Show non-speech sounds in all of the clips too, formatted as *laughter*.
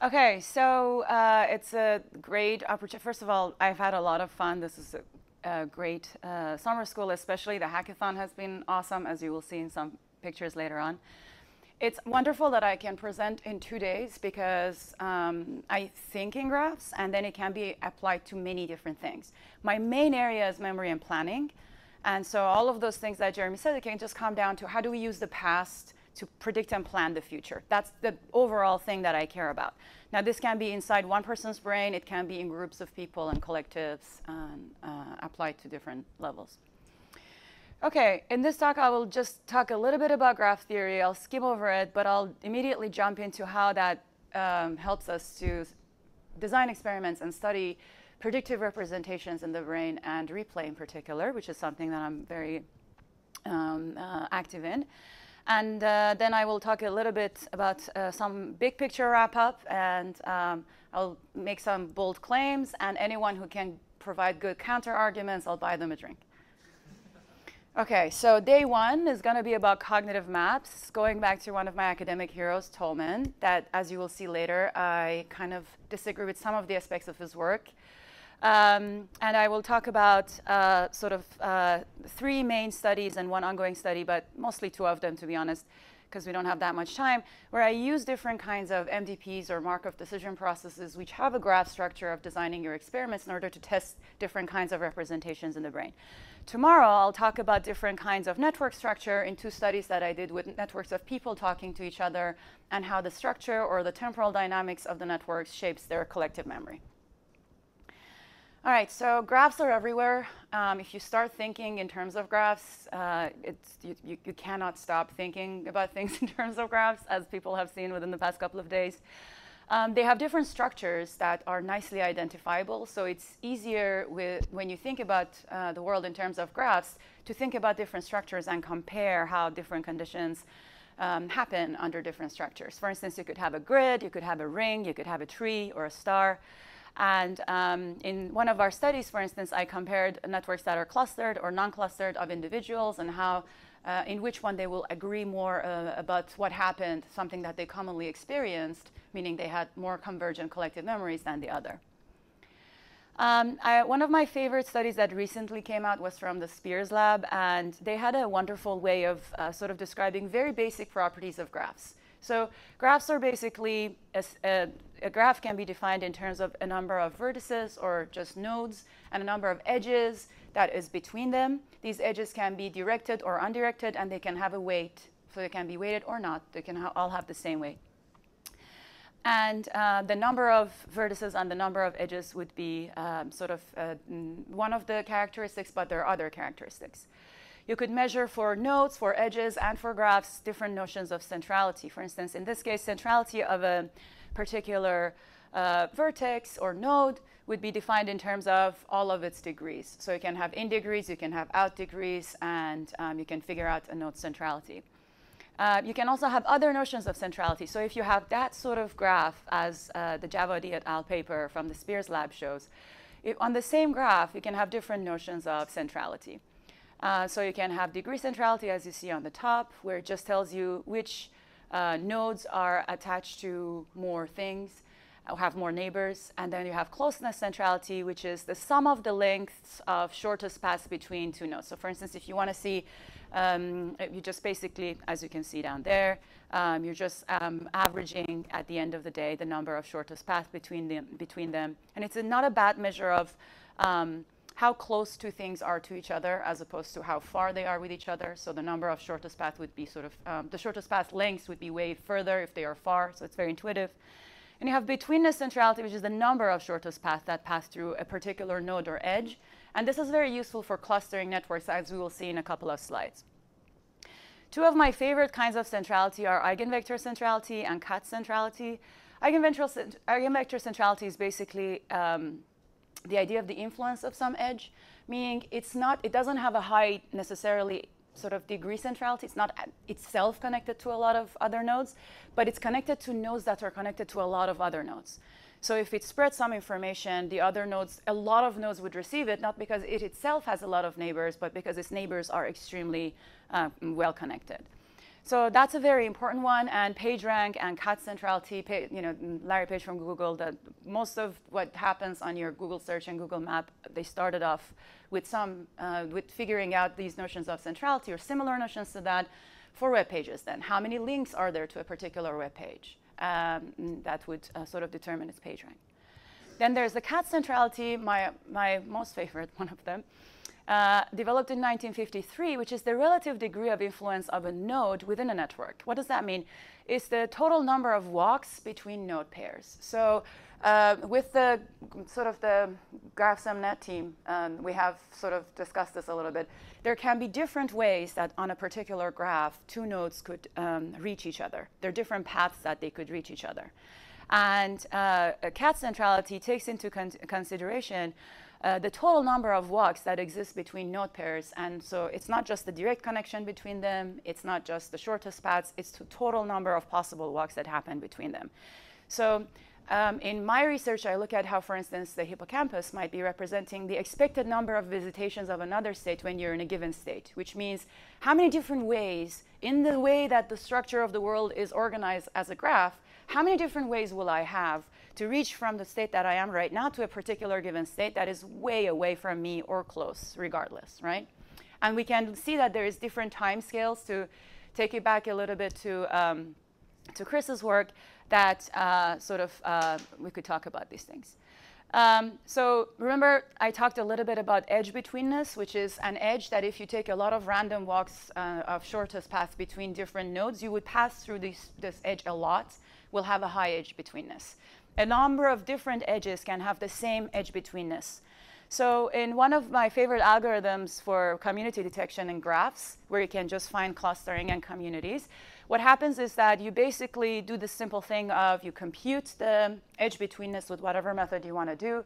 Okay, so uh, it's a great opportunity. First of all, I've had a lot of fun. This is a, a great uh, summer school, especially the hackathon has been awesome, as you will see in some pictures later on. It's wonderful that I can present in two days because um, I think in graphs and then it can be applied to many different things. My main area is memory and planning. And so all of those things that Jeremy said, it can just come down to how do we use the past to predict and plan the future. That's the overall thing that I care about. Now, this can be inside one person's brain. It can be in groups of people and collectives and uh, applied to different levels. Okay, in this talk, I will just talk a little bit about graph theory. I'll skim over it, but I'll immediately jump into how that um, helps us to design experiments and study predictive representations in the brain and replay in particular, which is something that I'm very um, uh, active in. And uh, then I will talk a little bit about uh, some big picture wrap up, and um, I'll make some bold claims, and anyone who can provide good counter arguments, I'll buy them a drink. Okay, so day one is going to be about cognitive maps, going back to one of my academic heroes, Tolman, that, as you will see later, I kind of disagree with some of the aspects of his work. Um, and I will talk about uh, sort of uh, three main studies and one ongoing study, but mostly two of them, to be honest, because we don't have that much time, where I use different kinds of MDPs or Markov decision processes, which have a graph structure of designing your experiments in order to test different kinds of representations in the brain. Tomorrow, I'll talk about different kinds of network structure in two studies that I did with networks of people talking to each other and how the structure or the temporal dynamics of the networks shapes their collective memory. All right, so graphs are everywhere. Um, if you start thinking in terms of graphs, uh, you, you, you, cannot stop thinking about *laughs* things in terms of graphs, as people have seen within the past couple of days. Um, they have different structures that are nicely identifiable, so it's easier with, when you think about uh, the world in terms of graphs to think about different structures and compare how different conditions um, happen under different structures. For instance, you could have a grid, you could have a ring, you could have a tree or a star. And um, in one of our studies, for instance, I compared networks that are clustered or non-clustered of individuals and how, uh, in which one they will agree more uh, about what happened, something that they commonly experienced, meaning they had more convergent collective memories than the other. Um, I, one of my favorite studies that recently came out was from the Spiers lab, and they had a wonderful way of uh, sort of describing very basic properties of graphs. So graphs are basically, a, a, a, graph can be defined in terms of a number of vertices or just nodes and a number of edges that is between them. These edges can be directed or undirected and they can have a weight. So they can be weighted or not. They can ha all have the same weight. And uh, the number of vertices and the number of edges would be um, sort of uh, one of the characteristics, but there are other characteristics. You could measure for nodes, for edges, and for graphs different notions of centrality. For instance, in this case, centrality of a particular uh, vertex or node would be defined in terms of all of its degrees. So you can have in degrees, you can have out degrees, and um, you can figure out a node centrality. Uh, you can also have other notions of centrality. So if you have that sort of graph as uh, the Javadi et al. paper from the Spiers lab shows, on the same graph, you can have different notions of centrality. Uh, so you can have degree centrality as you see on the top, where it just tells you which uh, nodes are attached to more things, have more neighbors. And then you have closeness centrality, which is the sum of the lengths of shortest paths between two nodes. So for instance, if you want to see, um, you just basically, as you can see down there, um, you're just um, averaging at the end of the day the number of shortest paths between them. Between them. And it's not a bad measure of um, how close two things are to each other as opposed to how far they are with each other. So the number of shortest path would be sort of, um, the shortest path lengths would be way further if they are far, so it's very intuitive. And you have betweenness centrality, which is the number of shortest paths that pass through a particular node or edge. And this is very useful for clustering networks, as we will see in a couple of slides. Two of my favorite kinds of centrality are eigenvector centrality and Katz centrality. Eigenvector, eigenvector centrality is basically um, the idea of the influence of some edge, meaning it's not, it doesn't have a high necessarily sort of degree centrality. It's not itself connected to a lot of other nodes, but it's connected to nodes that are connected to a lot of other nodes. So if it spreads some information, the other nodes, a lot of nodes would receive it, not because it itself has a lot of neighbors, but because its neighbors are extremely uh, well connected. So that's a very important one. And PageRank and Katz centrality, you know, Larry Page from Google, that most of what happens on your Google search and Google Map, they started off with some, uh, with figuring out these notions of centrality or similar notions to that for web pages then. How many links are there to a particular web page? Um, that would uh, sort of determine its PageRank. Then there's the Katz centrality, my, my most favorite *laughs* one of them. Uh, developed in 1953, which is the relative degree of influence of a node within a network. What does that mean? It's the total number of walks between node pairs. So uh, with the sort of the GraphSMNet team, um, we have sort of discussed this a little bit. There can be different ways that on a particular graph, two nodes could um, reach each other. There are different paths that they could reach each other. And uh, Katz centrality takes into con consideration uh, the total number of walks that exist between node pairs. And so it's not just the direct connection between them, it's not just the shortest paths, it's the total number of possible walks that happen between them. So um, in my research, I look at how, for instance, the hippocampus might be representing the expected number of visitations of another state when you're in a given state, which means how many different ways, in the way that the structure of the world is organized as a graph, how many different ways will I have to reach from the state that I am right now to a particular given state that is way away from me or close, regardless, right? And we can see that there is different time scales to take it back a little bit to, um, to Chris's work that uh, sort of uh, we could talk about these things. Um, so remember, I talked a little bit about edge betweenness, which is an edge that if you take a lot of random walks uh, of shortest path between different nodes, you would pass through this, this edge a lot, will have a high edge betweenness a number of different edges can have the same edge betweenness. So in one of my favorite algorithms for community detection in graphs, where you can just find clustering and communities, what happens is that you basically do the simple thing of you compute the edge betweenness with whatever method you want to do,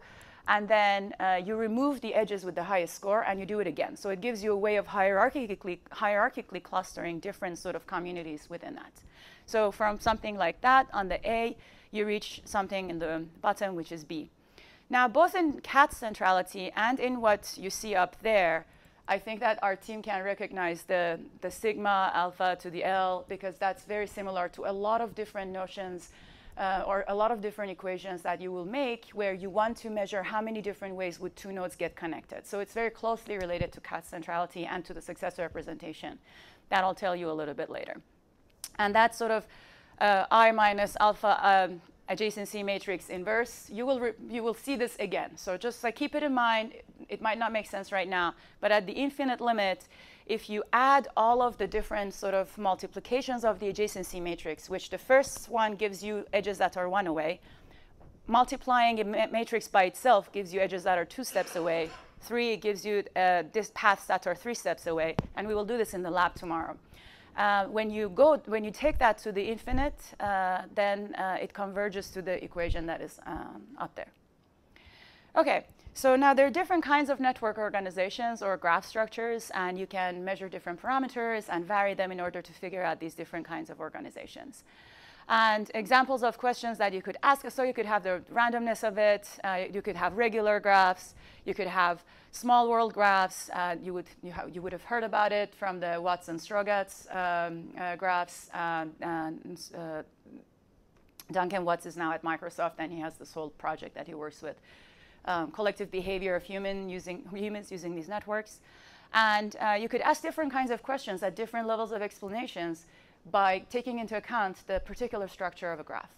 and then uh, you remove the edges with the highest score and you do it again. So it gives you a way of hierarchically, hierarchically clustering different sort of communities within that. So from something like that on the A, you reach something in the bottom, which is B. Now, both in Katz centrality and in what you see up there, I think that our team can recognize the, the sigma alpha to the L because that's very similar to a lot of different notions uh, or a lot of different equations that you will make where you want to measure how many different ways would two nodes get connected. So it's very closely related to Katz centrality and to the successor representation. That I'll tell you a little bit later. And that's sort of uh, I minus alpha um, adjacency matrix inverse, you will, you will see this again. So just like keep it in mind, it might not make sense right now, but at the infinite limit, if you add all of the different sort of multiplications of the adjacency matrix, which the first one gives you edges that are one away, multiplying a ma matrix by itself gives you edges that are two steps away, three gives you uh, this paths that are three steps away, and we will do this in the lab tomorrow. Uh, when you go, when you take that to the infinite, uh, then uh, it converges to the equation that is um, up there. Okay, so now there are different kinds of network organizations or graph structures, and you can measure different parameters and vary them in order to figure out these different kinds of organizations. And examples of questions that you could ask, so you could have the randomness of it, uh, you could have regular graphs, you could have small world graphs. Uh, you, would, you, you, would have heard about it from the Watts-Strogatz um, uh, graphs. Uh, and, uh, Duncan Watts is now at Microsoft, and he has this whole project that he works with. Um, collective behavior of human using, humans using these networks. And uh, you could ask different kinds of questions at different levels of explanations by taking into account the particular structure of a graph.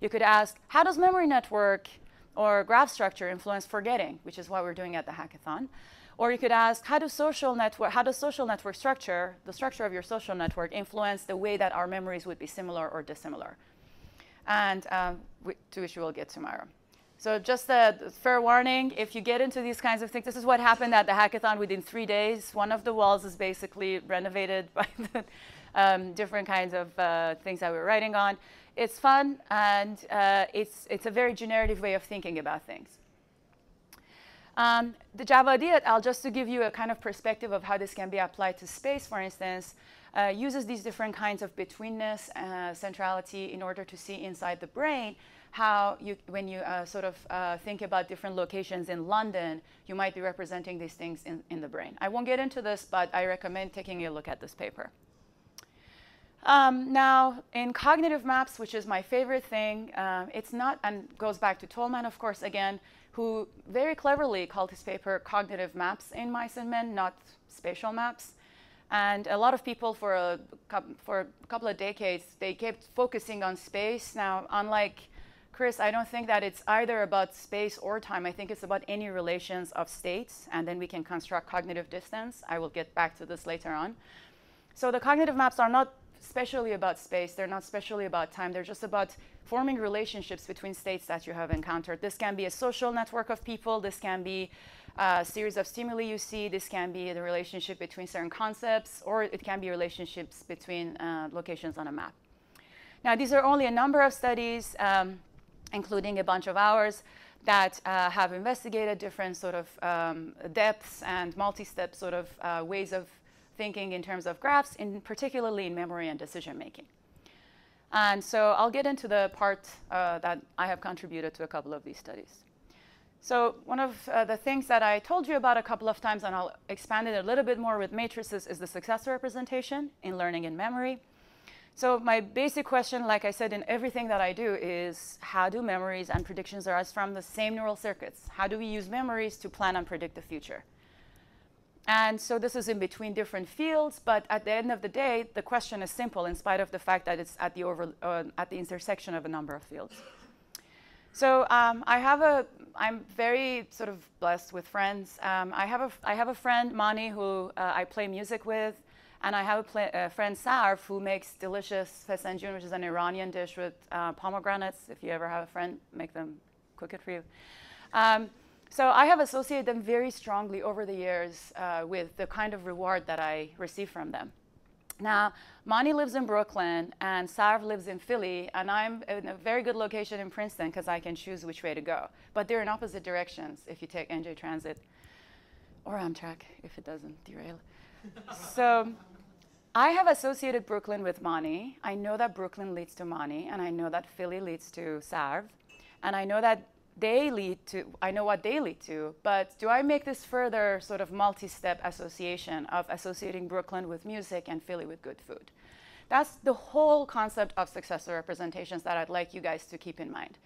You could ask, how does memory network or graph structure influence forgetting, which is what we're doing at the hackathon. Or you could ask, how does social network, how does social network structure, the structure of your social network, influence the way that our memories would be similar or dissimilar? And um, we, to which we will get tomorrow. So just a fair warning, if you get into these kinds of things, this is what happened at the hackathon within three days. One of the walls is basically renovated *laughs* by the um, different kinds of uh, things that we're writing on. It's fun, and uh, it's, it's a very generative way of thinking about things. Um, the Javadi et al., just to give you a kind of perspective of how this can be applied to space, for instance, uh, uses these different kinds of betweenness, uh, centrality in order to see inside the brain how you, when you uh, sort of uh, think about different locations in London, you might be representing these things in, in the brain. I won't get into this, but I recommend taking a look at this paper. Um, now, in cognitive maps, which is my favorite thing, uh, it's not, and goes back to Tolman, of course, again, who very cleverly called his paper Cognitive Maps in Mice and Men, not spatial maps. And a lot of people for a, for a couple of decades, they kept focusing on space. Now, unlike Chris, I don't think that it's either about space or time. I think it's about any relations of states, and then we can construct cognitive distance. I will get back to this later on. So the cognitive maps are not specially about space. They're not specially about time. They're just about forming relationships between states that you have encountered. This can be a social network of people. This can be a series of stimuli you see. This can be the relationship between certain concepts, or it can be relationships between uh, locations on a map. Now, these are only a number of studies, um, including a bunch of ours, that uh, have investigated different sort of um, depths and multi-step sort of uh, ways of thinking in terms of graphs, in particularly in memory and decision making. And so I'll get into the part uh, that I have contributed to a couple of these studies. So one of uh, the things that I told you about a couple of times, and I'll expand it a little bit more with matrices, is the successor representation in learning and memory. So my basic question, like I said in everything that I do, is how do memories and predictions arise from the same neural circuits? How do we use memories to plan and predict the future? And so this is in between different fields, but at the end of the day, the question is simple in spite of the fact that it's at the, over, uh, at the intersection of a number of fields. So um, I have a, I'm very sort of blessed with friends. Um, I, have a, I have a friend, Mani, who uh, I play music with, and I have a, friend, Sarv, who makes delicious fesenjun, which is an Iranian dish with uh, pomegranates. If you ever have a friend, make them cook it for you. Um, so I have associated them very strongly over the years uh, with the kind of reward that I receive from them. Now, Mani lives in Brooklyn and Sarv lives in Philly, and I'm in a very good location in Princeton because I can choose which way to go. But they're in opposite directions if you take NJ Transit or Amtrak if it doesn't derail. *laughs* so I have associated Brooklyn with Mani. I know that Brooklyn leads to Mani, and I know that Philly leads to Sarv. And I know that they lead to, I know what they lead to, but do I make this further sort of multi-step association of associating Brooklyn with music and Philly with good food? That's the whole concept of successor representations that I'd like you guys to keep in mind.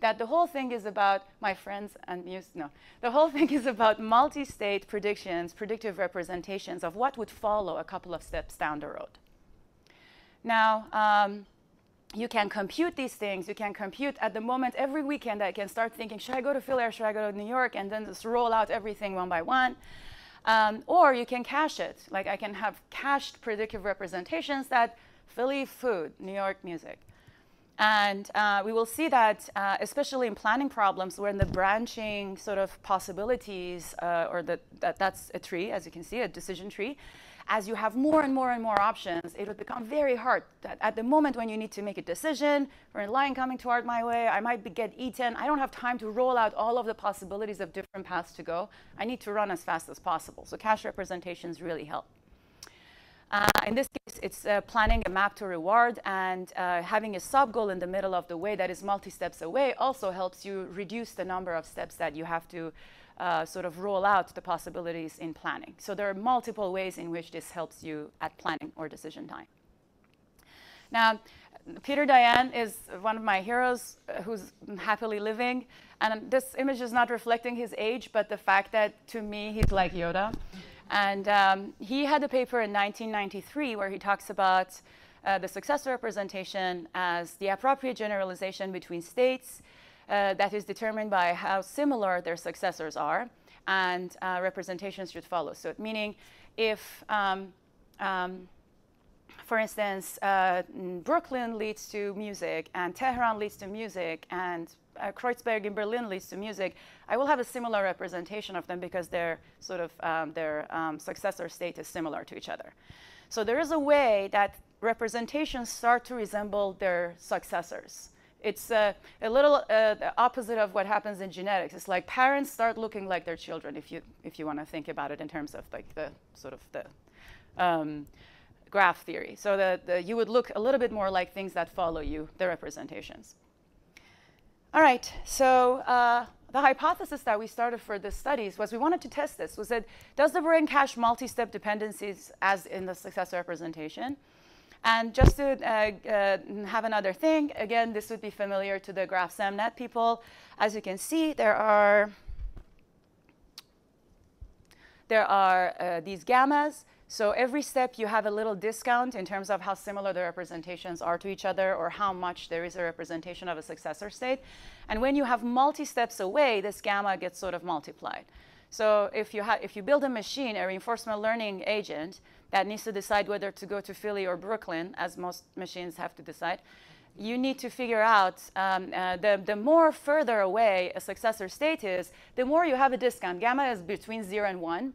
That the whole thing is about my friends and music, no, the whole *laughs* thing is about multi-state predictions, predictive representations of what would follow a couple of steps down the road. Now, um, you can compute these things. You can compute at the moment every weekend. I can start thinking, should I go to Philly or should I go to New York? And then just roll out everything one by one. Um, or you can cache it. Like I can have cached predictive representations that Philly food, New York music. And uh, we will see that, uh, especially in planning problems, where in the branching sort of possibilities, uh, or the, that that's a tree, as you can see, a decision tree as you have more and more and more options, it would become very hard. That at the moment when you need to make a decision, for a lion coming toward my way, I might be, get eaten. I don't have time to roll out all of the possibilities of different paths to go. I need to run as fast as possible. So cache representations really help. Uh, in this case, it's uh, planning a map to reward and uh, having a sub-goal in the middle of the way that is multi-steps away also helps you reduce the number of steps that you have to uh, sort of roll out the possibilities in planning. So there are multiple ways in which this helps you at planning or decision time. Now, Peter Dayan is one of my heroes uh, who's happily living. And this image is not reflecting his age, but the fact that to me, he's like Yoda. And um, he had a paper in 1993 where he talks about uh, the successor representation as the appropriate generalization between states uh, that is determined by how similar their successors are, and uh, representations should follow. So, meaning if, um, um, for instance, uh, Brooklyn leads to music, and Tehran leads to music, and uh, Kreuzberg in Berlin leads to music, I will have a similar representation of them because their sort of um, their um, successor state is similar to each other. So there is a way that representations start to resemble their successors. It's uh, a little uh, the opposite of what happens in genetics. It's like parents start looking like their children, if you if you want to think about it in terms of like the sort of the um, graph theory. So that the, you would look a little bit more like things that follow you, the representations. All right, so uh, the hypothesis that we started for the studies was we wanted to test this, was that does the brain cache multi-step dependencies as in the successor representation? And just to uh, uh, have another thing, again, this would be familiar to the GraphSemNet people. As you can see, there are there are uh, these gammas. So every step you have a little discount in terms of how similar the representations are to each other or how much there is a representation of a successor state. And when you have multi-steps away, this gamma gets sort of multiplied. So if you, have if you build a machine, a reinforcement learning agent, that needs to decide whether to go to Philly or Brooklyn, as most machines have to decide, you need to figure out um, uh, the, the more further away a successor state is, the more you have a discount. Gamma is between 0 and 1.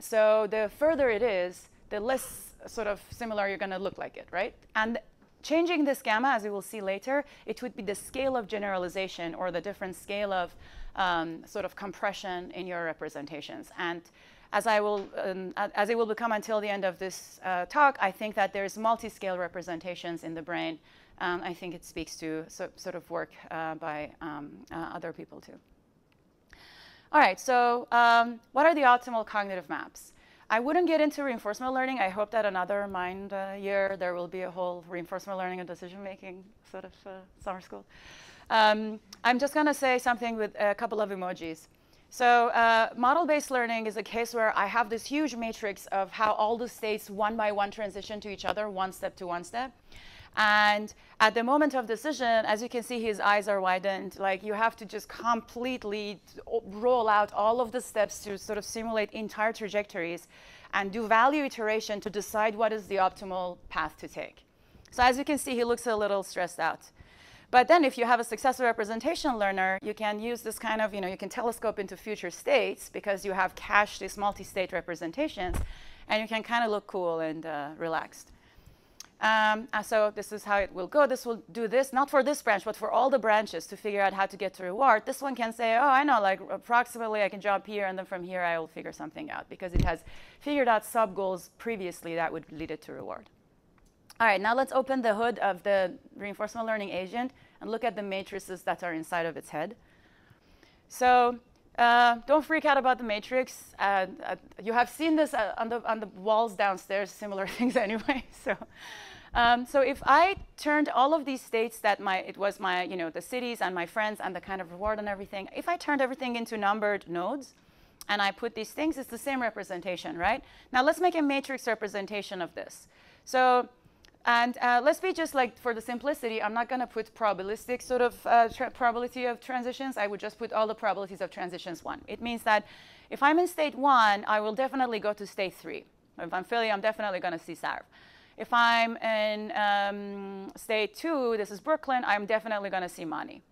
So the further it is, the less sort of similar you're going to look like it, right? And changing this gamma, as we will see later, it would be the scale of generalization or the different scale of um, sort of compression in your representations. And as I will, um, as it will become until the end of this uh, talk, I think that there's multi-scale representations in the brain. Um, I think it speaks to so, sort of work uh, by um, uh, other people too. All right, so um, what are the optimal cognitive maps? I wouldn't get into reinforcement learning. I hope that another mind uh, year there will be a whole reinforcement learning and decision making sort of uh, summer school. Um, I'm just going to say something with a couple of emojis. So uh, model-based learning is a case where I have this huge matrix of how all the states one by one transition to each other, one step to one step. And at the moment of decision, as you can see, his eyes are widened. Like you have to just completely roll out all of the steps to sort of simulate entire trajectories and do value iteration to decide what is the optimal path to take. So as you can see, he looks a little stressed out. But then if you have a successor representation learner, you can use this kind of, you know, you can telescope into future states because you have cached these multi-state representations, and you can kind of look cool and uh, relaxed. Um, so this is how it will go. This will do this, not for this branch, but for all the branches to figure out how to get to reward. This one can say, oh, I know, like approximately I can jump here, and then from here I will figure something out because it has figured out sub-goals previously that would lead it to reward. All right, now let's open the hood of the reinforcement learning agent and look at the matrices that are inside of its head. So uh, don't freak out about the matrix. Uh, uh, you have seen this uh, on, the, on the walls downstairs, similar *laughs* things anyway. So, um, so if I turned all of these states that my, it was my, you know, the cities and my friends and the kind of reward and everything, if I turned everything into numbered nodes, and I put these things, it's the same representation, right? Now let's make a matrix representation of this. So and uh, let's be just like, for the simplicity, I'm not going to put probabilistic sort of uh, probability of transitions. I would just put all the probabilities of transitions one. It means that if I'm in state one, I will definitely go to state three. If I'm Philly, I'm definitely going to see Sarv. If I'm in um, state two, this is Brooklyn, I'm definitely going to see Mani.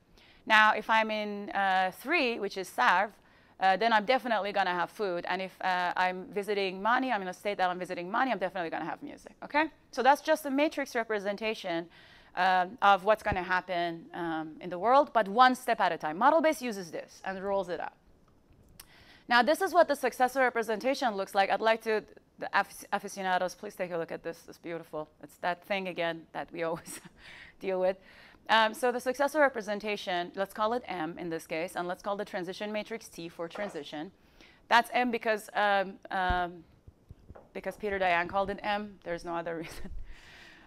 Now, if I'm in uh, three, which is Sarv, uh, then I'm definitely going to have food. And if uh, I'm visiting Mani, I'm in a state that I'm visiting Mani, I'm definitely going to have music, okay? So that's just a matrix representation um, of what's going to happen um, in the world, but one step at a time. Model-based uses this and rolls it out. Now, this is what the successor representation looks like. I'd like to, the aficionados, please take a look at this. It's beautiful. It's that thing, again, that we *laughs* always deal with. Um, so the successor representation, let's call it M in this case, and let's call the transition matrix T for transition. That's M because, um, um, because Peter Dayan called it M. There's no other *laughs* reason.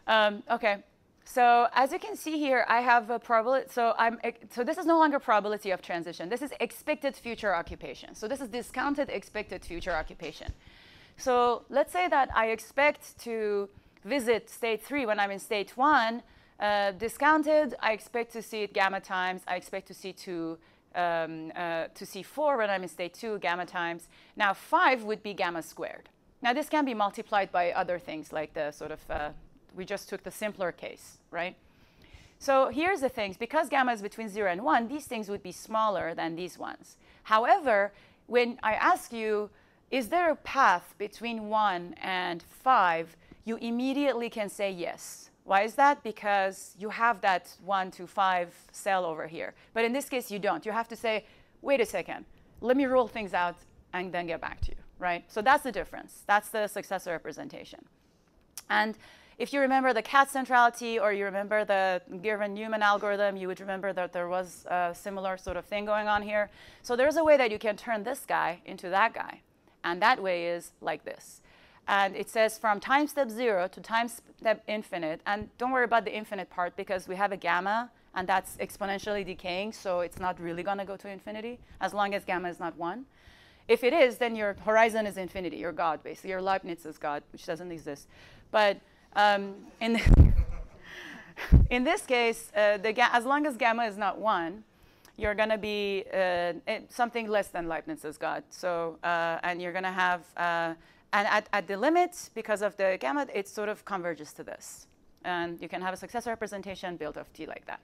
Um, okay, so as you can see here, I have a probability. So, I'm, so this is no longer probability of transition. This is expected future occupation. So this is discounted expected future occupation. So let's say that I expect to visit state three when I'm in state one. Uh, discounted, I expect to see it gamma times. I expect to see two, um, uh, to see four when I'm in state two, gamma times. Now five would be gamma squared. Now this can be multiplied by other things like the sort of, uh, we just took the simpler case, right? So here's the things, because gamma is between zero and one, these things would be smaller than these ones. However, when I ask you, is there a path between one and five, you immediately can say yes. Why is that? Because you have that 1 to 5 cell over here. But in this case, you don't. You have to say, wait a second, let me rule things out and then get back to you, right? So that's the difference. That's the successor representation. And if you remember the Katz centrality or you remember the Girvan-Newman algorithm, you would remember that there was a similar sort of thing going on here. So there's a way that you can turn this guy into that guy. And that way is like this. And it says from time step zero to time step infinite. And don't worry about the infinite part because we have a gamma and that's exponentially decaying, so it's not really going to go to infinity as long as gamma is not 1. If it is, then your horizon is infinity, your God, basically. Your Leibniz is God, which doesn't exist. But um, in, *laughs* in this case, uh, as long as gamma is not 1, you're going to be uh, something less than Leibniz's God. So, uh, and you're going to have, uh, and at, at the limit, because of the gamma, it sort of converges to this. And you can have a successor representation built of T like that.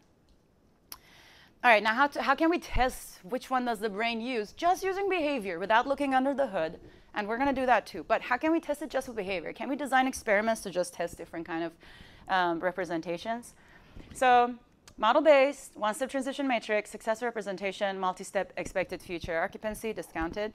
All right, now how, to, how can we test which one does the brain use? Just using behavior without looking under the hood. And we're going to do that too. But how can we test it just with behavior? Can we design experiments to just test different kind of um, representations? So model-based, one-step transition matrix, successor representation, multi-step expected future, occupancy, discounted.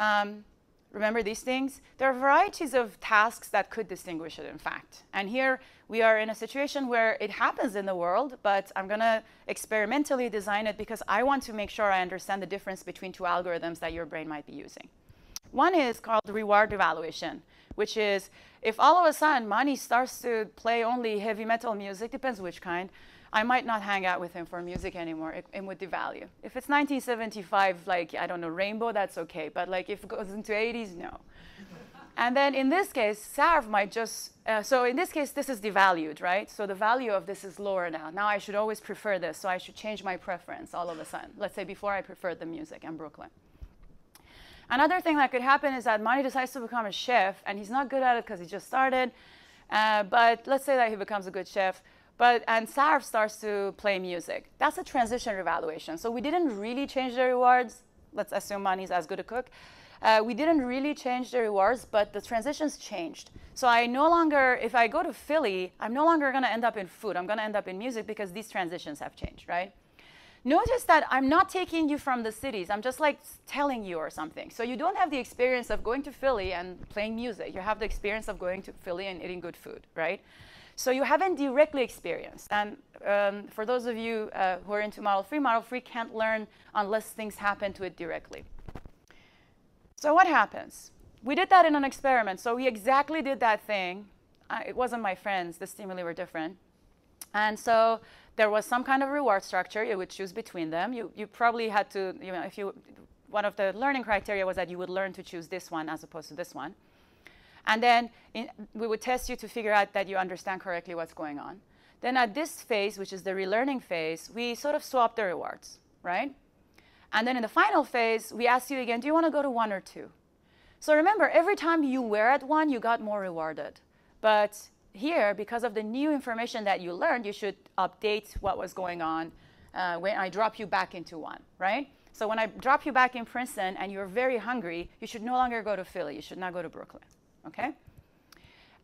Um, Remember these things? There are varieties of tasks that could distinguish it, in fact. And here we are in a situation where it happens in the world, but I'm going to experimentally design it because I want to make sure I understand the difference between two algorithms that your brain might be using. One is called reward evaluation, which is if all of a sudden Mani starts to play only heavy metal music, depends which kind, I might not hang out with him for music anymore. It, it would devalue. If it's 1975, like, I don't know, Rainbow, that's okay. But like if it goes into 80s, no. and then in this case, Sarv might just, uh, so in this case, this is devalued, right? So the value of this is lower now. Now I should always prefer this, so I should change my preference all of a sudden. Let's say before I preferred the music and Brooklyn. Another thing that could happen is that Mani decides to become a chef, and he's not good at it because he just started. Uh, but let's say that he becomes a good chef. But, and Sarv starts to play music. That's a transition revaluation. So we didn't really change the rewards. Let's assume Mani's as good a cook. Uh, we didn't really change the rewards, but the transitions changed. So I no longer, if I go to Philly, I'm no longer going to end up in food. I'm going to end up in music because these transitions have changed, right? Notice that I'm not taking you from the cities. I'm just like telling you or something. So you don't have the experience of going to Philly and playing music. You have the experience of going to Philly and eating good food, right? So you haven't directly experienced. And um, for those of you uh, who are into model free, model free can't learn unless things happen to it directly. So what happens? We did that in an experiment. So we exactly did that thing. It wasn't my friends. The stimuli were different. And so there was some kind of reward structure. You would choose between them. You, you probably had to, you know, if you, one of the learning criteria was that you would learn to choose this one as opposed to this one. And then in, we would test you to figure out that you understand correctly what's going on. Then at this phase, which is the relearning phase, we sort of swap the rewards, right? And then in the final phase, we ask you again, do you want to go to one or two? So remember, every time you were at one, you got more rewarded. But here, because of the new information that you learned, you should update what was going on uh, when I drop you back into one, right? So when I drop you back in Princeton and you're very hungry, you should no longer go to Philly. You should not go to Brooklyn okay?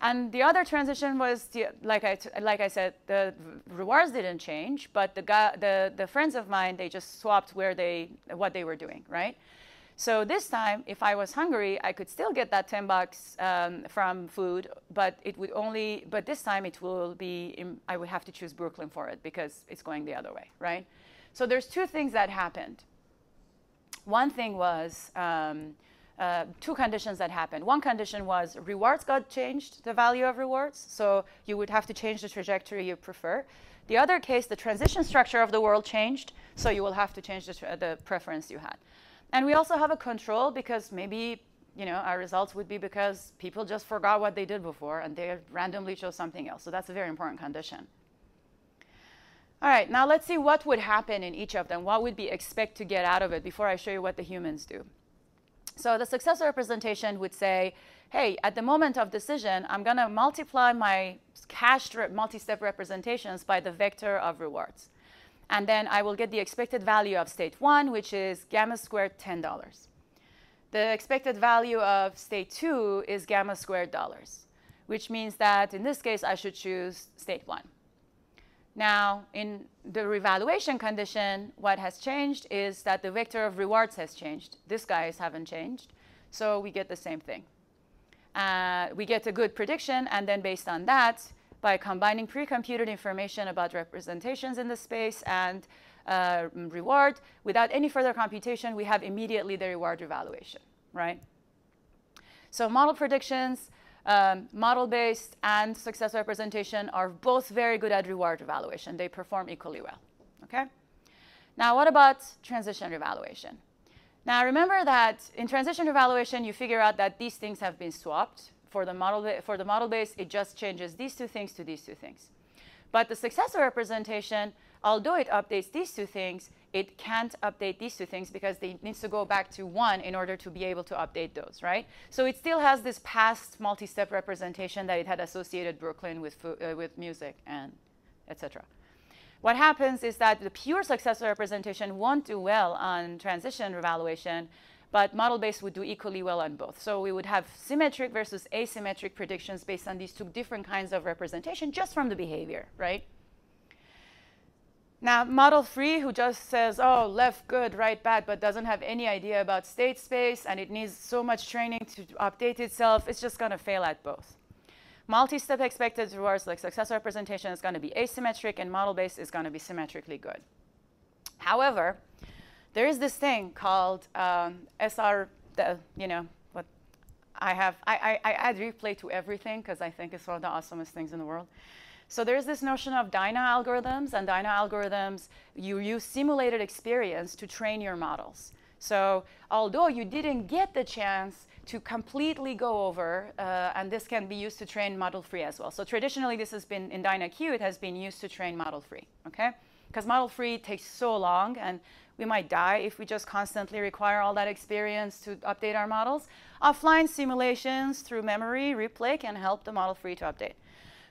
And the other transition was, the, like, I like I said, the rewards didn't change, but the, the, the friends of mine, they just swapped where they, what they were doing, right? So this time, if I was hungry, I could still get that 10 bucks um, from food, but it would only, but this time it will be, in, I would have to choose Brooklyn for it because it's going the other way, right? So there's two things that happened. One thing was, um, uh, two conditions that happened. One condition was rewards got changed, the value of rewards, so you would have to change the trajectory you prefer. The other case, the transition structure of the world changed, so you will have to change the, the preference you had. And we also have a control because maybe you know, our results would be because people just forgot what they did before and they randomly chose something else. So that's a very important condition. All right, now let's see what would happen in each of them. What would we expect to get out of it before I show you what the humans do? So the successor representation would say, hey, at the moment of decision, I'm going to multiply my cached multi-step representations by the vector of rewards. And then I will get the expected value of state one, which is gamma squared $10. The expected value of state two is gamma squared dollars, which means that in this case, I should choose state one. Now, in the revaluation condition, what has changed is that the vector of rewards has changed. These guys haven't changed. So we get the same thing. Uh, we get a good prediction, and then based on that, by combining pre-computed information about representations in the space and uh, reward, without any further computation, we have immediately the reward evaluation, right? So model predictions, um, model-based and success representation are both very good at reward evaluation. They perform equally well, okay? Now, what about transition evaluation? Now, remember that in transition evaluation, you figure out that these things have been swapped. For the model, for the model base, it just changes these two things to these two things. But the successor representation, although it updates these two things, it can't update these two things because it needs to go back to one in order to be able to update those, right? So it still has this past multi-step representation that it had associated Brooklyn with, uh, with music and etc. What happens is that the pure successor representation won't do well on transition evaluation, but model-based would do equally well on both. So we would have symmetric versus asymmetric predictions based on these two different kinds of representation just from the behavior, right? Now, model free, who just says, oh, left good, right bad, but doesn't have any idea about state space, and it needs so much training to update itself, it's just going to fail at both. Multi-step expected rewards, like success representation, is going to be asymmetric, and model-based is going to be symmetrically good. However, there is this thing called um, SR, the, you know, what I have, I, I, I add replay to everything because I think it's one of the awesomest things in the world. So there's this notion of Dyna algorithms, and Dyna algorithms, you use simulated experience to train your models. So although you didn't get the chance to completely go over, uh, and this can be used to train model free as well. So traditionally, this has been in DynaQ, it has been used to train model free, okay? Because model free takes so long, and we might die if we just constantly require all that experience to update our models. Offline simulations through memory replay can help the model free to update.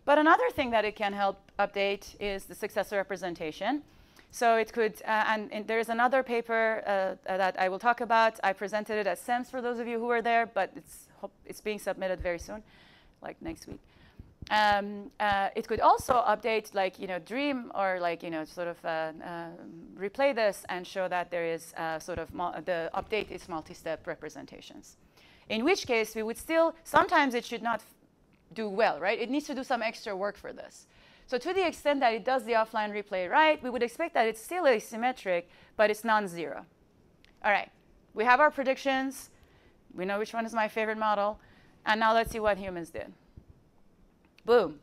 But another thing that it can help update is the successor representation. So it could, uh, and, and, there's another paper uh, that I will talk about. I presented it at SEMS for those of you who were there, but it's, it's being submitted very soon, like next week. Um, uh, it could also update, like, you know, dream or like, you know, sort of uh, uh, replay this and show that there is uh, sort of, the update is multi-step representations. In which case, we would still, sometimes it should not do well, right? It needs to do some extra work for this. So to the extent that it does the offline replay right, we would expect that it's still asymmetric, but it's non-zero. All right, we have our predictions. We know which one is my favorite model. And now let's see what humans did. Boom.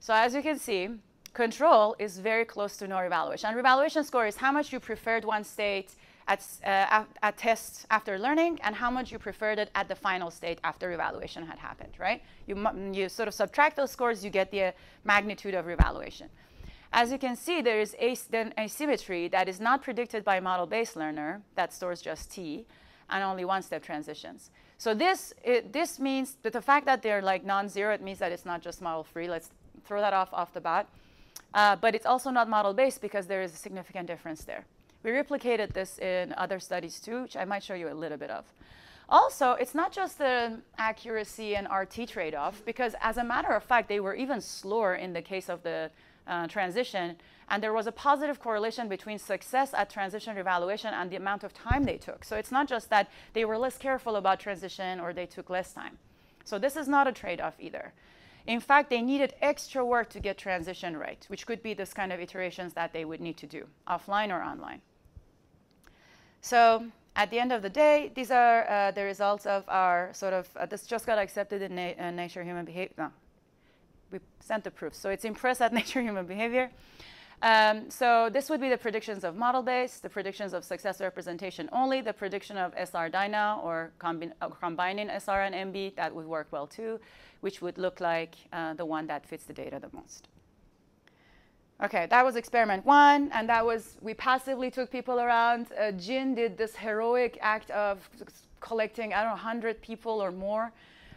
So as you can see, control is very close to no revaluation. And revaluation score is how much you preferred one state at, uh, at tests after learning and how much you preferred it at the final state after evaluation had happened, right? You, you sort of subtract those scores, you get the uh, magnitude of revaluation. As you can see, there is then asymmetry that is not predicted by model-based learner that stores just t and only one-step transitions. So this, it, this means that the fact that they're like non-zero, it means that it's not just model-free. Let's throw that off off the bat. Uh, but it's also not model-based because there is a significant difference there. We replicated this in other studies too, which I might show you a little bit of. Also, it's not just the accuracy and RT trade-off, because as a matter of fact, they were even slower in the case of the uh, transition, and there was a positive correlation between success at transition evaluation and the amount of time they took. So it's not just that they were less careful about transition or they took less time. So this is not a trade-off either. In fact, they needed extra work to get transition right, which could be this kind of iterations that they would need to do, offline or online. So at the end of the day, these are uh, the results of our sort of, uh, this just got accepted in na uh, Nature Human Behavior. No, we sent the proof. So it's IMPRESS at *laughs* Nature Human Behavior. Um, so this would be the predictions of model-based, the predictions of success representation only, the prediction of SR Dyna or combi uh, combining SR and MB, that would work well too, which would look like uh, the one that fits the data the most. Okay, that was experiment one, and that was, we passively took people around. Uh, Jin did this heroic act of collecting, I don't know, 100 people or more.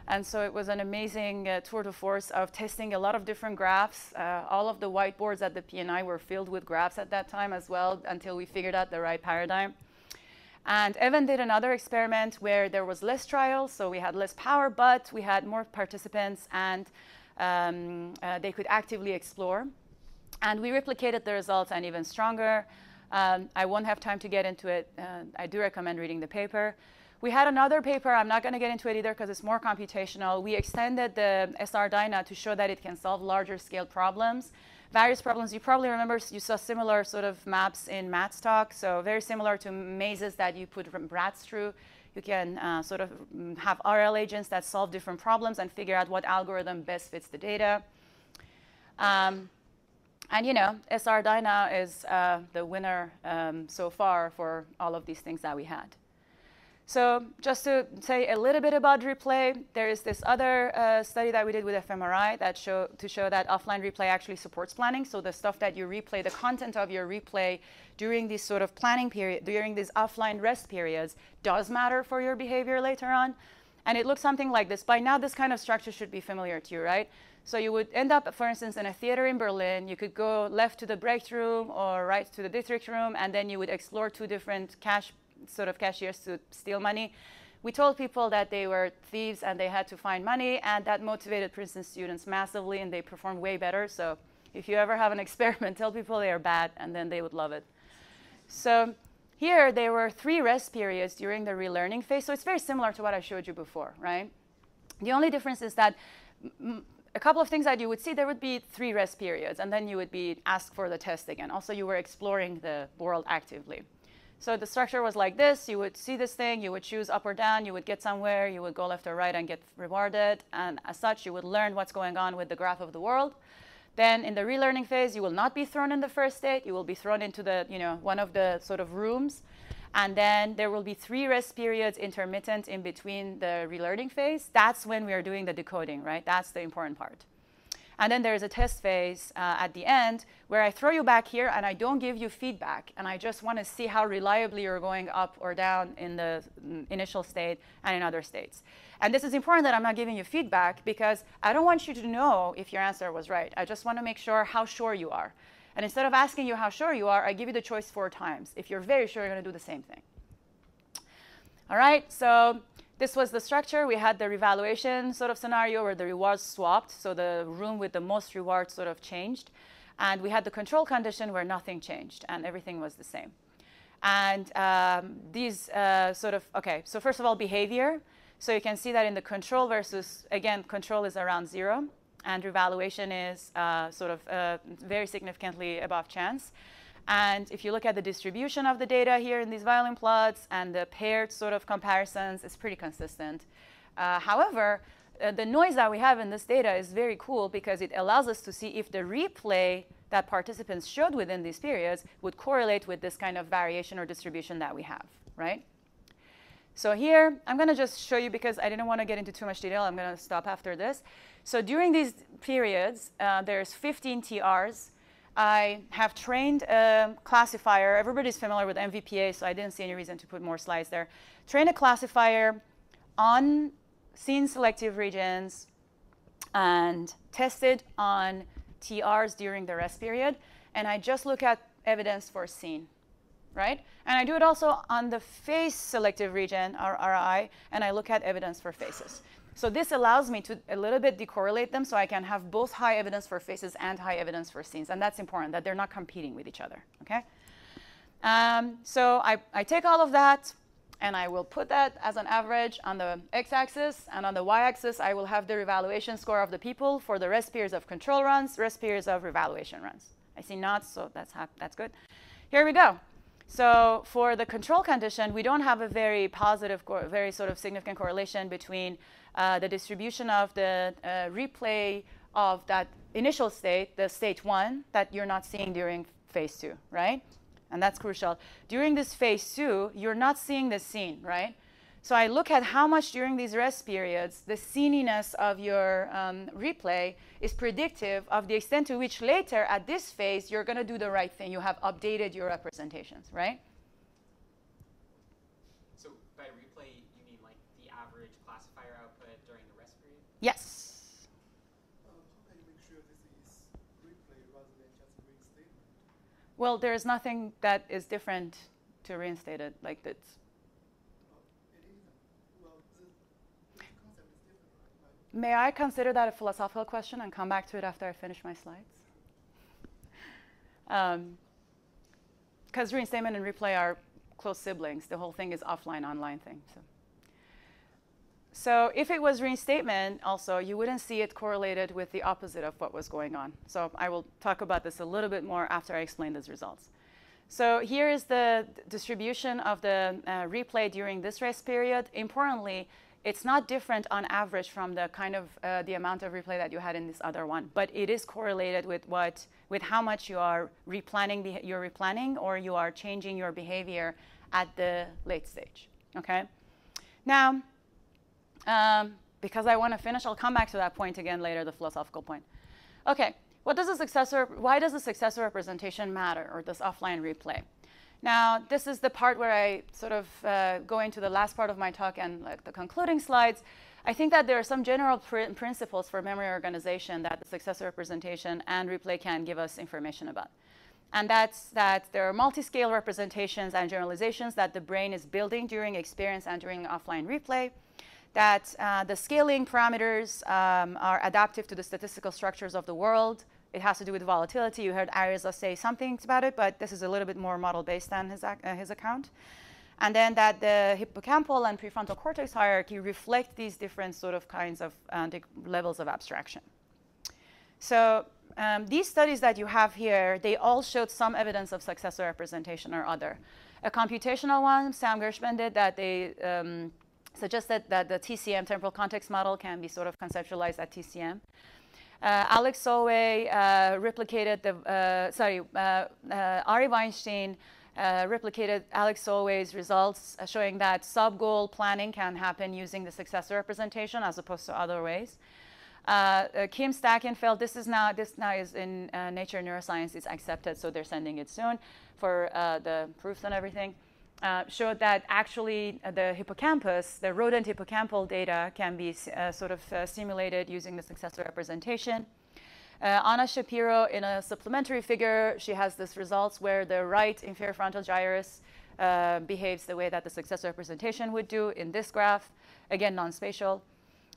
And so it was an amazing uh, tour de force of testing a lot of different graphs. Uh, all of the whiteboards at the PNI were filled with graphs at that time as well until we figured out the right paradigm. And Evan did another experiment where there was less trials, so we had less power, but we had more participants and um, uh, they could actively explore. And we replicated the results and even stronger. Um, I won't have time to get into it. Uh, I do recommend reading the paper. We had another paper, I'm not going to get into it either because it's more computational. We extended the SR Dyna to show that it can solve larger scale problems. Various problems, you probably remember you saw similar sort of maps in Matt's talk. So very similar to mazes that you put rats through. You can uh, sort of mm, have RL agents that solve different problems and figure out what algorithm best fits the data. Um, and you know, SRDyna is uh, the winner um, so far for all of these things that we had. So just to say a little bit about replay, there is this other uh, study that we did with fMRI that show to show that offline replay actually supports planning. So the stuff that you replay, the content of your replay during this sort of planning period, during these offline rest periods, does matter for your behavior later on. And it looks something like this. By now, this kind of structure should be familiar to you, right? So you would end up, for instance, in a theater in Berlin. You could go left to the break room or right to the district room, and then you would explore two different cash sort of cashiers to steal money. We told people that they were thieves and they had to find money, and that motivated Princeton students massively, and they performed way better. So if you ever have an *laughs* experiment, tell people they are bad, and then they would love it. So here, there were three rest periods during the relearning phase. So it's very similar to what I showed you before, right? The only difference is that a couple of things that you would see, there would be three rest periods, and then you would be asked for the test again. Also, you were exploring the world actively. So the structure was like this. You would see this thing, you would choose up or down, you would get somewhere, you would go left or right and get rewarded. And as such, you would learn what's going on with the graph of the world. Then in the relearning phase, you will not be thrown in the first state. You will be thrown into the, you know, one of the sort of rooms. And then there will be three rest periods intermittent in between the relearning phase. That's when we are doing the decoding, right? That's the important part. And then there's a test phase uh, at the end where I throw you back here and I don't give you feedback. And I just want to see how reliably you're going up or down in the mm, initial state and in other states. And this is important that I'm not giving you feedback because I don't want you to know if your answer was right. I just want to make sure how sure you are. And instead of asking you how sure you are, I give you the choice four times. If you're very sure, you're going to do the same thing. All right, so this was the structure. We had the revaluation sort of scenario where the rewards swapped, so the room with the most rewards sort of changed. And we had the control condition where nothing changed and everything was the same. And um, these uh, sort of, okay, so first of all, behavior. So you can see that in the control versus, again, control is around zero and revaluation is uh, sort of uh, very significantly above chance. And if you look at the distribution of the data here in these violin plots and the paired sort of comparisons, it's pretty consistent. Uh, however, uh, the noise that we have in this data is very cool because it allows us to see if the replay that participants showed within these periods would correlate with this kind of variation or distribution that we have, right? So here, I'm going to just show you because I didn't want to get into too much detail. I'm going to stop after this. So during these periods, uh, there's 15 TRs. I have trained a classifier. Everybody's familiar with MVPA, so I didn't see any reason to put more slides there. Train a classifier on scene selective regions and tested on TRs during the rest period. And I just look at evidence for scene, right? And I do it also on the face selective region, or RI, and I look at evidence for faces. So this allows me to a little bit decorrelate them so I can have both high evidence for faces and high evidence for scenes. And that's important, that they're not competing with each other, okay? Um, so I, I take all of that, and I will put that as an average on the x-axis, and on the y-axis, I will have the revaluation score of the people for the rest periods of control runs, rest periods of revaluation runs. I see nods, so that's, that's good. Here we go. So for the control condition, we don't have a very positive, very sort of significant correlation between uh, the distribution of the uh, replay of that initial state, the state one, that you're not seeing during phase two, right? And that's crucial. During this phase two, you're not seeing the scene, right? So I look at how much during these rest periods, the sceniness of your um, replay is predictive of the extent to which later at this phase, you're going to do the right thing. You have updated your representations, right? So by replay, you mean like the average classifier output during the rest period? Yes. Um, how can you make sure this is replay rather than just reinstatement? Well, there's nothing that is different to reinstate it. Like that's May I consider that a philosophical question and come back to it after I finish my slides? Because um, reinstatement and replay are close siblings. The whole thing is offline, online thing. So. so if it was reinstatement also, you wouldn't see it correlated with the opposite of what was going on. So I will talk about this a little bit more after I explain these results. So here is the distribution of the uh, replay during this rest period. Importantly, it's not different on average from the kind of uh, the amount of replay that you had in this other one, but it is correlated with what with how much you are replanning you're replanning or you are changing your behavior at the late stage. Okay. Now, um, because I want to finish, I'll come back to that point again later, the philosophical point. Okay. What does a successor? Why does a successor representation matter, or this offline replay? Now, this is the part where I sort of uh, go into the last part of my talk and like the concluding slides. I think that there are some general pr principles for memory organization that the successor representation and replay can give us information about. And that's that there are multi-scale representations and generalizations that the brain is building during experience and during offline replay. That uh, the scaling parameters um, are adaptive to the statistical structures of the world. It has to do with volatility. You heard Ariza say something about it, but this is a little bit more model-based than his, uh, his account. And then that the hippocampal and prefrontal cortex hierarchy reflect these different sort of kinds of uh, levels of abstraction. So um, these studies that you have here, they all showed some evidence of successor representation or other. A computational one, Sam Gershman did that they um, suggested that the TCM, temporal context model, can be sort of conceptualized at TCM. Uh, Alex Solway uh, replicated the, uh, sorry, Ari Weinstein replicated Alex Solway's results showing that sub-goal planning can happen using the successor representation as opposed to other ways. Uh, uh, Kim Stachenfeld, this is now this now is in uh, Nature Neuroscience. It's accepted, so they're sending it soon for the proofs and everything. Uh, showed that actually uh, the hippocampus, the rodent hippocampal data can be uh, sort of uh, simulated using the successor representation. Uh, Anna Schapiro, in a supplementary figure, she has this results where the right inferior frontal gyrus behaves the way that the successor representation would do in this graph, again, non-spatial.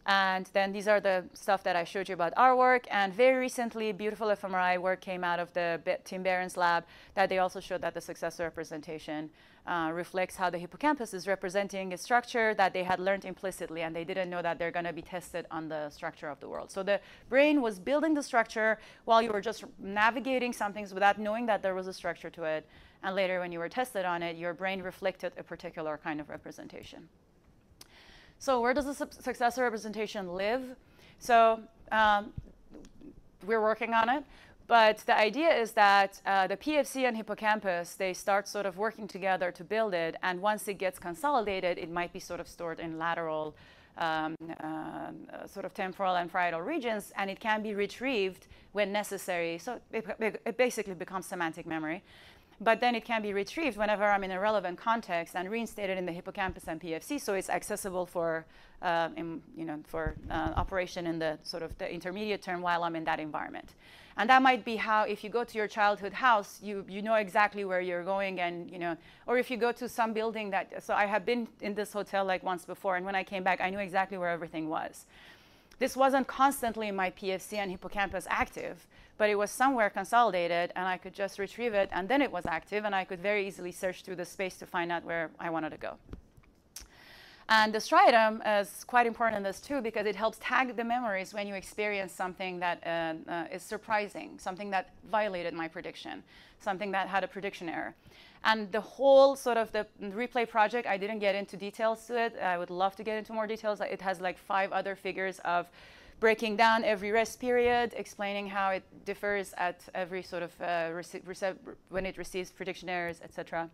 And then these are the stuff that I showed you about our work. And very recently, beautiful fMRI work came out of the Tim Behrens lab that they also showed that the successor representation uh, reflects how the hippocampus is representing a structure that they had learned implicitly and they didn't know that they're going to be tested on the structure of the world. So the brain was building the structure while you were just navigating some things without knowing that there was a structure to it. And later when you were tested on it, your brain reflected a particular kind of representation. So where does the su successor representation live? So um, we're working on it. But the idea is that uh, the PFC and hippocampus, they start sort of working together to build it. And once it gets consolidated, it might be sort of stored in lateral, um, uh, sort of temporal and parietal regions. And it can be retrieved when necessary. So it, it basically becomes semantic memory. But then it can be retrieved whenever I'm in a relevant context and reinstated in the hippocampus and PFC, so it's accessible for, uh, in, you know, for uh, operation in the sort of the intermediate term while I'm in that environment. And that might be how, if you go to your childhood house, you, you know exactly where you're going and, you know, or if you go to some building that, so I have been in this hotel like once before, and when I came back, I knew exactly where everything was. This wasn't constantly in my PFC and hippocampus active, but it was somewhere consolidated and I could just retrieve it and then it was active and I could very easily search through the space to find out where I wanted to go. And the striatum is quite important in this too because it helps tag the memories when you experience something that uh, uh, is surprising, something that violated my prediction, something that had a prediction error. And the whole sort of the replay project, I didn't get into details to it. I would love to get into more details. It has like five other figures of breaking down every rest period, explaining how it differs at every sort of uh, when it receives prediction errors, etc.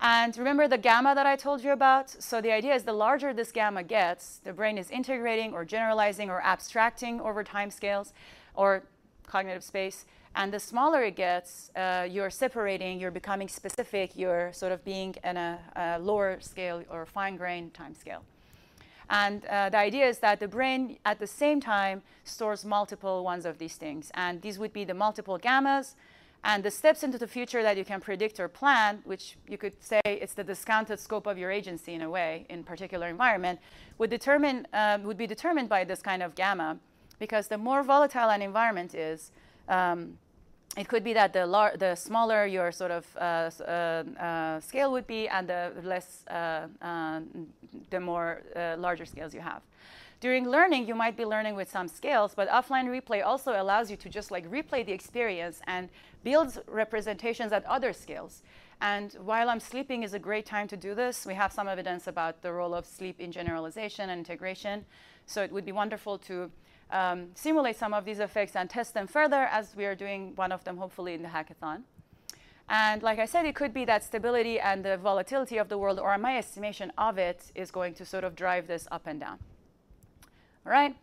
And remember the gamma that I told you about? So the idea is the larger this gamma gets, the brain is integrating or generalizing or abstracting over time scales or cognitive space. And the smaller it gets, uh, you're separating, you're becoming specific, you're sort of being in a, a lower scale or fine-grained time scale. And uh, the idea is that the brain, at the same time, stores multiple ones of these things. And these would be the multiple gammas, and the steps into the future that you can predict or plan, which you could say it's the discounted scope of your agency in a way, in particular environment, would, determine, um, would be determined by this kind of gamma. Because the more volatile an environment is, um, it could be that the, lar- the smaller your sort of uh, uh, uh, scale would be, and the less, uh, uh, the more larger scales you have. During learning, you might be learning with some scales, but offline replay also allows you to just like replay the experience and builds representations at other scales. And while I'm sleeping is a great time to do this. We have some evidence about the role of sleep in generalization and integration. So it would be wonderful to um, simulate some of these effects and test them further as we are doing one of them hopefully in the hackathon. And like I said, it could be that stability and the volatility of the world, or my estimation of it, is going to sort of drive this up and down. All right?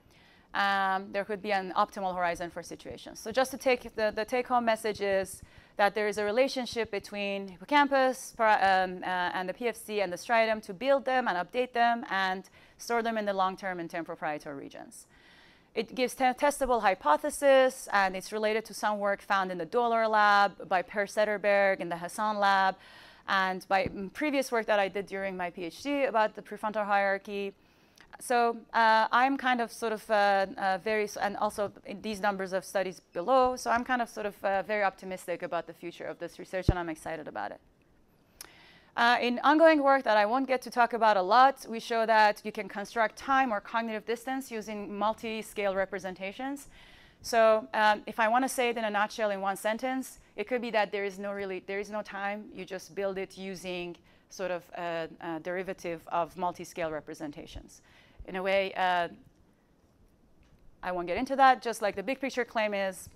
Um, there could be an optimal horizon for situations. So just to take the, the take-home message is that there is a relationship between hippocampus um, uh, and the PFC and the striatum to build them and update them and store them in the long term in temporal regions. It gives te testable hypothesis, and it's related to some work found in the Doeller lab, by Per Sederberg in the Hasson lab, and by previous work that I did during my PhD about the prefrontal hierarchy. So uh, I'm kind of sort of uh, uh, very, and also these numbers of studies below, so I'm kind of sort of uh, very optimistic about the future of this research, and I'm excited about it. Uh, in ongoing work that I won't get to talk about a lot, we show that you can construct time or cognitive distance using multi-scale representations. So um, if I want to say it in a nutshell in one sentence, it could be that there is no really, there is no time. You just build it using sort of a, a derivative of multi-scale representations. In a way, uh, I won't get into that. Just like the big picture claim is,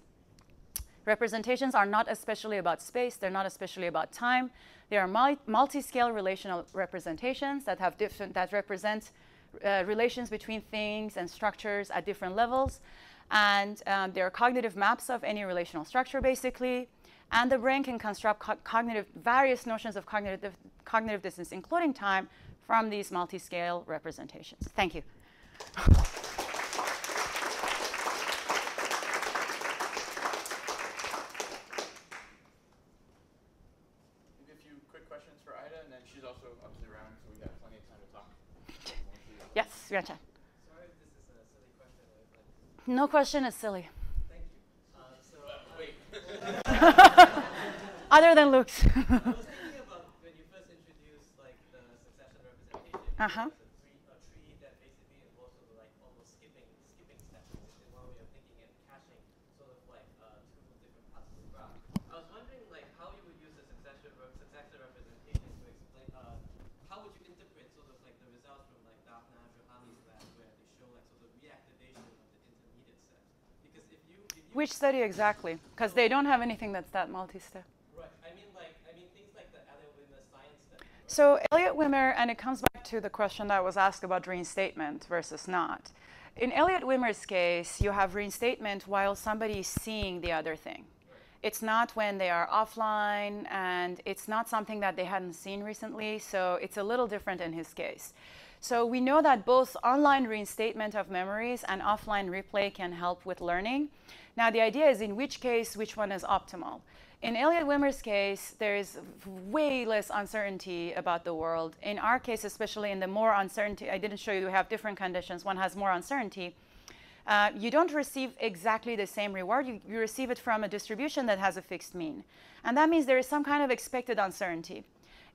representations are not especially about space. They're not especially about time. They are multi-scale relational representations that have different that represent uh, relations between things and structures at different levels, and um, they are cognitive maps of any relational structure, basically. And the brain can construct co cognitive various notions of cognitive cognitive distance, including time, from these multi-scale representations. Thank you. *laughs* Yes, gotcha. Sorry if this is a silly question. But no question is silly. Thank you. Uh, so, uh, wait. *laughs* Other than Luke's. I was thinking about when you first introduced like the succession representation. Uh-huh. It's a tree, a tree that basically involves sort of like almost skipping, skipping steps in one way of thinking and caching sort of like uh, two different parts of the graph. I was wondering like how you would use the succession, re succession representation to explain. Uh, how would you interpret sort of like the results from like Daphna Shohamy's lab where they show like sort of reactivation of the intermediate steps? Because if you, if you Which study exactly? Because they don't have anything that's that multi-step. Right. I mean, like, I mean, things like the Elliott Wimmer science study. So Elliott Wimmer, and it comes back to the question that was asked about reinstatement versus not. In Elliott Wimmer's case, you have reinstatement while somebody is seeing the other thing. It's not when they are offline, and it's not something that they hadn't seen recently, so it's a little different in his case. So we know that both online reinstatement of memories and offline replay can help with learning. Now the idea is in which case, which one is optimal. In Elliott Wimmer's case, there is way less uncertainty about the world. In our case, especially in the more uncertainty, I didn't show you, we have different conditions. One has more uncertainty. Uh, you don't receive exactly the same reward. You, you receive it from a distribution that has a fixed mean. And that means there is some kind of expected uncertainty.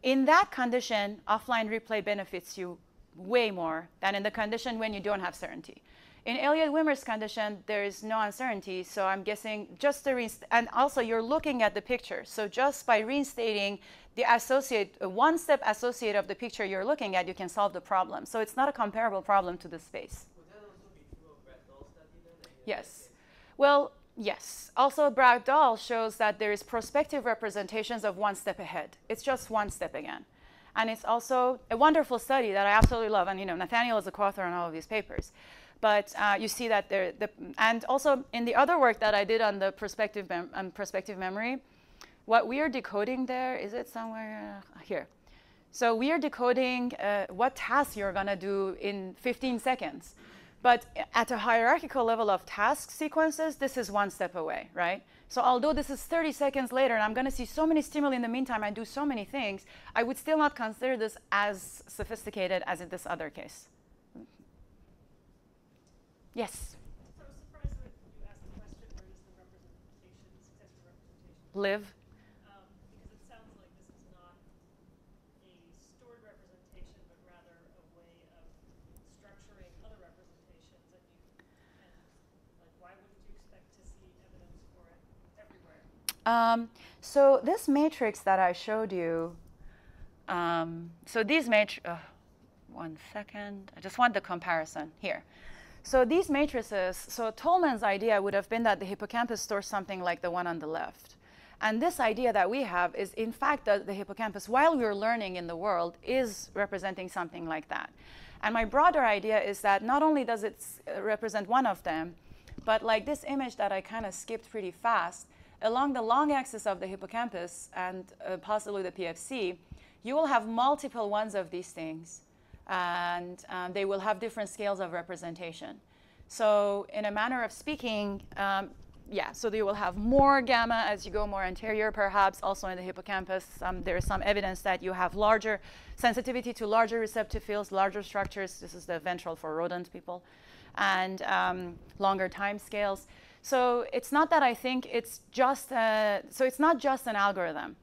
In that condition, offline replay benefits you way more than in the condition when you don't have certainty. In Elliott Wimmer's condition, there is no uncertainty, so I'm guessing just the and also you're looking at the picture. So just by reinstating the associate, uh, one step associate of the picture you're looking at, you can solve the problem. So it's not a comparable problem to the space. Yes. Well, yes. Also, Brad Doll shows that there is prospective representations of one step ahead. It's just one step again. And it's also a wonderful study that I absolutely love. And, you know, Nathaniel is a co-author on all of these papers. But uh, you see that there, the, and also in the other work that I did on the prospective, mem- um, prospective memory, what we are decoding there, is it somewhere uh, here? So we are decoding uh, what tasks you're going to do in 15 seconds. But at a hierarchical level of task sequences, this is one step away, right? So although this is 30 seconds later and I'm going to see so many stimuli in the meantime and do so many things, I would still not consider this as sophisticated as in this other case. Yes? So I was surprised that you asked the question, where does the representation, successor live? Um, because it sounds like this is not a stored representation, but rather a way of structuring other representations. And you, and like, why wouldn't you expect to see evidence for it everywhere? Um, so this matrix that I showed you, um, so these matrix, uh, one second, I just want the comparison here. So these matrices, so Tolman's idea would have been that the hippocampus stores something like the one on the left. And this idea that we have is, in fact, that the hippocampus, while we're learning in the world, is representing something like that. And my broader idea is that not only does it uh, represent one of them, but like this image that I kind of skipped pretty fast, along the long axis of the hippocampus and uh, possibly the PFC, you will have multiple ones of these things and um, they will have different scales of representation. So in a manner of speaking, um, yeah, so you will have more gamma as you go more anterior, perhaps also in the hippocampus. Um, there is some evidence that you have larger sensitivity to larger receptive fields, larger structures. This is the ventral for rodent people, and um, longer time scales. So it's not that I think it's just a, so it's not just an algorithm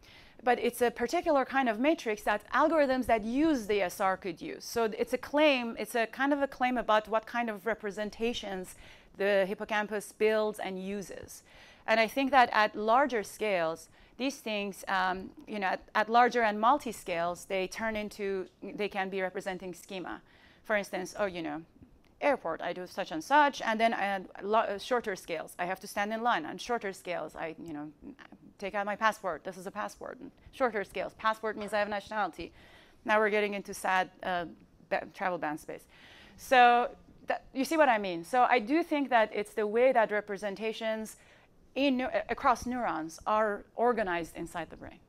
but it's a particular kind of matrix that algorithms that use the SR could use. So it's a claim, it's a kind of a claim about what kind of representations the hippocampus builds and uses. And I think that at larger scales, these things, um, you know, at, at larger and multi-scales, they turn into, they can be representing schema. For instance, oh, you know, airport, I do such and such, and then I had uh, shorter scales. I have to stand in line on shorter scales. I, you know, take out my passport. This is a passport. And shorter scales. Passport means I have nationality. Now we're getting into sad uh, travel ban space. So that, you see what I mean? So I do think that it's the way that representations in, across neurons are organized inside the brain.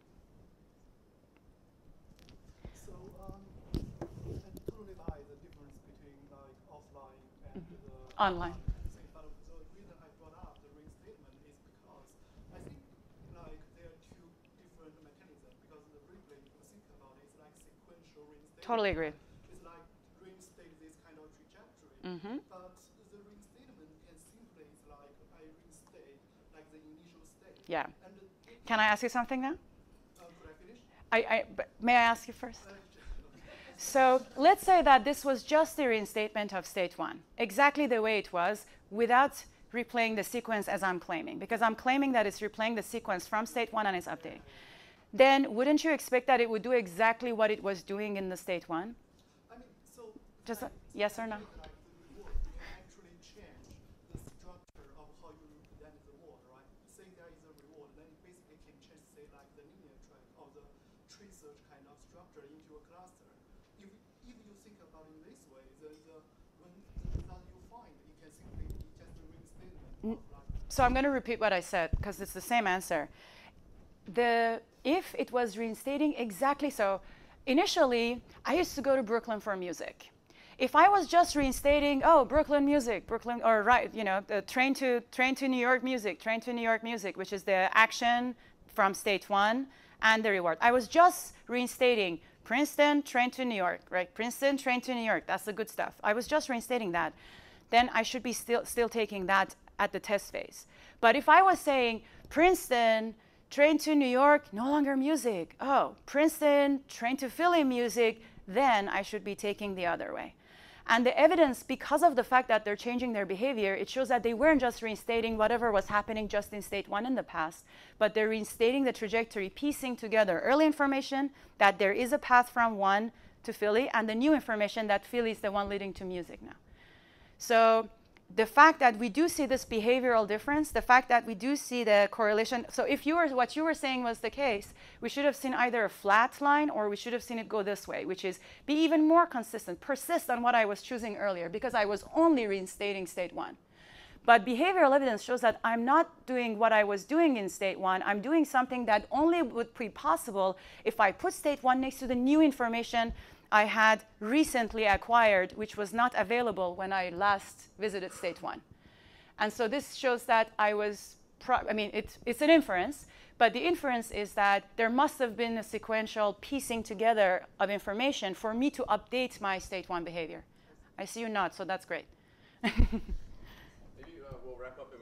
So um, I totally buy the difference between like offline and mm -hmm. the online. Totally agree. It's like reinstate this kind of trajectory. Mm-hmm. But the reinstatement can simply like I reinstate like the initial state. Yeah. can I ask you something now? Uh, could I finish? I, I, may I ask you first? So let's say that this was just the reinstatement of state one, exactly the way it was, without replaying the sequence as I'm claiming, because I'm claiming that it's replaying the sequence from state one and it's updating then wouldn't you expect that it would do exactly what it was doing in the state one? I mean, so Just a, yes or no? So I'm going to repeat what I said because it's the same answer. The if it was reinstating exactly so, initially, I used to go to Brooklyn for music. If I was just reinstating, oh, Brooklyn music, Brooklyn, or right, you know, the train to train to New York music, train to New York music, which is the action from state one and the reward. I was just reinstating Princeton, train to New York, right? Princeton, train to New York. That's the good stuff. I was just reinstating that. Then I should be still still taking that at the test phase. But if I was saying Princeton, train to New York, no longer music. Oh, Princeton, train to Philly music, then I should be taking the other way. And the evidence, because of the fact that they're changing their behavior, it shows that they weren't just reinstating whatever was happening just in state one in the past, but they're reinstating the trajectory, piecing together early information that there is a path from one to Philly, and the new information that Philly is the one leading to music now. So the fact that we do see this behavioral difference, the fact that we do see the correlation. So if you were, what you were saying was the case, we should have seen either a flat line or we should have seen it go this way, which is be even more consistent, persist on what I was choosing earlier because I was only reinstating state one. But behavioral evidence shows that I'm not doing what I was doing in state one. I'm doing something that only would be possible if I put state one next to the new information I had recently acquired, which was not available when I last visited state one. And so this shows that I was, I mean, it's, it's an inference, but the inference is that there must have been a sequential piecing together of information for me to update my state one behavior. I see you nod, so that's great. *laughs* Maybe uh, we'll wrap up